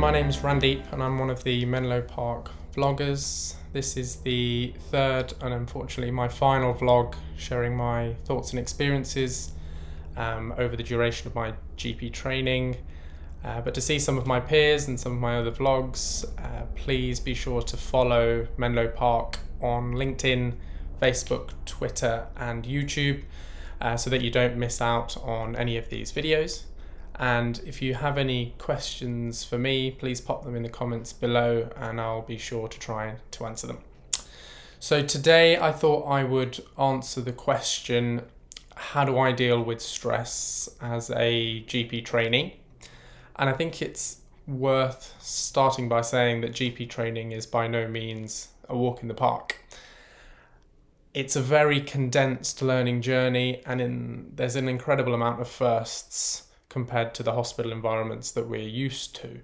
my name is Randeep and I'm one of the Menlo Park vloggers. This is the third and unfortunately my final vlog sharing my thoughts and experiences um, over the duration of my GP training. Uh, but to see some of my peers and some of my other vlogs, uh, please be sure to follow Menlo Park on LinkedIn, Facebook, Twitter, and YouTube uh, so that you don't miss out on any of these videos. And if you have any questions for me, please pop them in the comments below and I'll be sure to try to answer them. So today I thought I would answer the question how do I deal with stress as a GP trainee? And I think it's worth starting by saying that GP training is by no means a walk in the park. It's a very condensed learning journey, and in, there's an incredible amount of firsts compared to the hospital environments that we're used to.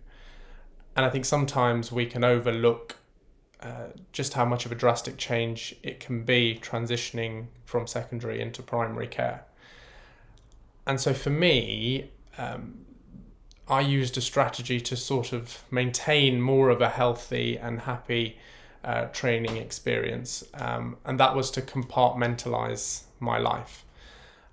And I think sometimes we can overlook uh, just how much of a drastic change it can be transitioning from secondary into primary care. And so for me, um, I used a strategy to sort of maintain more of a healthy and happy uh, training experience, um, and that was to compartmentalize my life.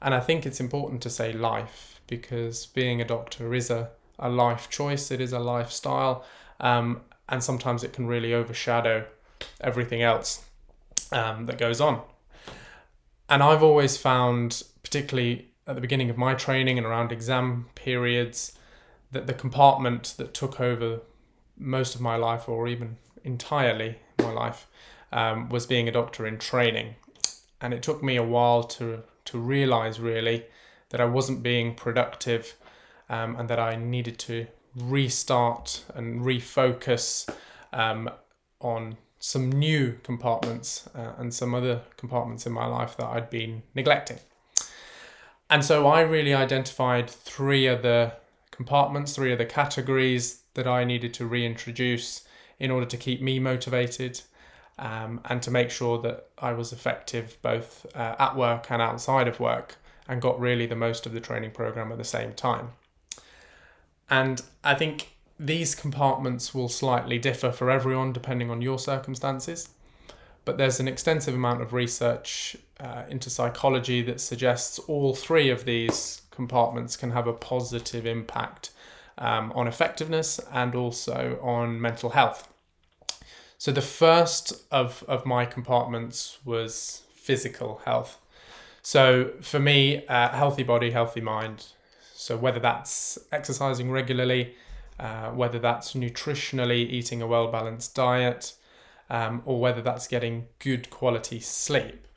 And I think it's important to say life because being a doctor is a, a life choice, it is a lifestyle, um, and sometimes it can really overshadow everything else um, that goes on. And I've always found, particularly at the beginning of my training and around exam periods, that the compartment that took over most of my life, or even entirely my life, um, was being a doctor in training. And it took me a while to to realize really that I wasn't being productive, um, and that I needed to restart and refocus um, on some new compartments uh, and some other compartments in my life that I'd been neglecting. And so I really identified three other compartments, three other categories that I needed to reintroduce in order to keep me motivated um, and to make sure that I was effective both uh, at work and outside of work and got really the most of the training program at the same time. And I think these compartments will slightly differ for everyone depending on your circumstances. But there's an extensive amount of research uh, into psychology that suggests all three of these compartments can have a positive impact um, on effectiveness and also on mental health. So the first of, of my compartments was physical health. So for me, uh, healthy body, healthy mind. So whether that's exercising regularly, uh, whether that's nutritionally eating a well balanced diet, um, or whether that's getting good quality sleep.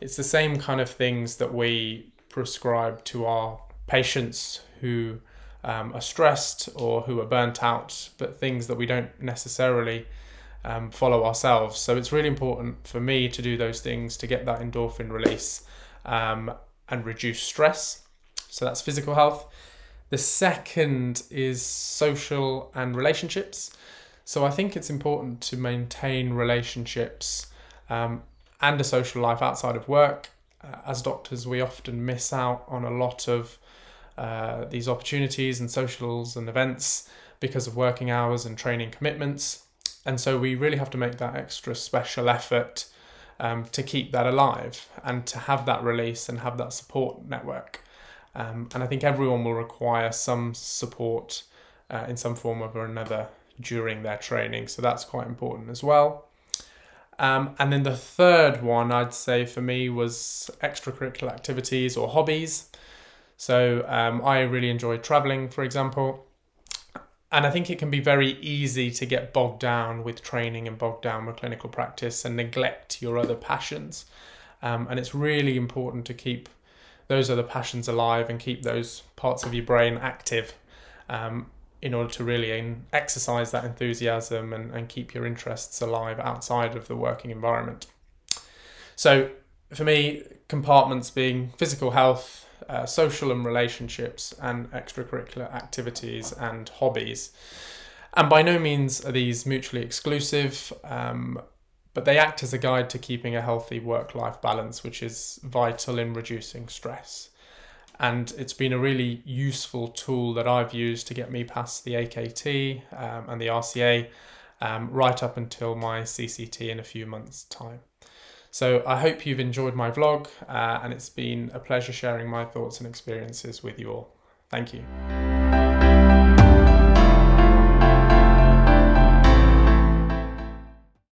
It's the same kind of things that we prescribe to our patients who um, are stressed or who are burnt out, but things that we don't necessarily um, follow ourselves. So it's really important for me to do those things to get that endorphin release um, and reduce stress. So that's physical health. The second is social and relationships. So I think it's important to maintain relationships um, and a social life outside of work. Uh, as doctors, we often miss out on a lot of uh, these opportunities and socials and events because of working hours and training commitments. And so we really have to make that extra special effort um, to keep that alive and to have that release and have that support network. Um, and I think everyone will require some support uh, in some form or another during their training. So that's quite important as well. Um, and then the third one I'd say for me was extracurricular activities or hobbies. So um, I really enjoy traveling, for example. And I think it can be very easy to get bogged down with training and bogged down with clinical practice and neglect your other passions. Um, and it's really important to keep those other passions alive and keep those parts of your brain active um, in order to really exercise that enthusiasm and, and keep your interests alive outside of the working environment. So, for me, compartments being physical health, uh, social and relationships, and extracurricular activities and hobbies. And by no means are these mutually exclusive. Um, but they act as a guide to keeping a healthy work life balance, which is vital in reducing stress. and it's been a really useful tool that I've used to get me past the AKT um, and the RCA um, right up until my CCT in a few months' time. So I hope you've enjoyed my vlog uh, and it's been a pleasure sharing my thoughts and experiences with you all. Thank you.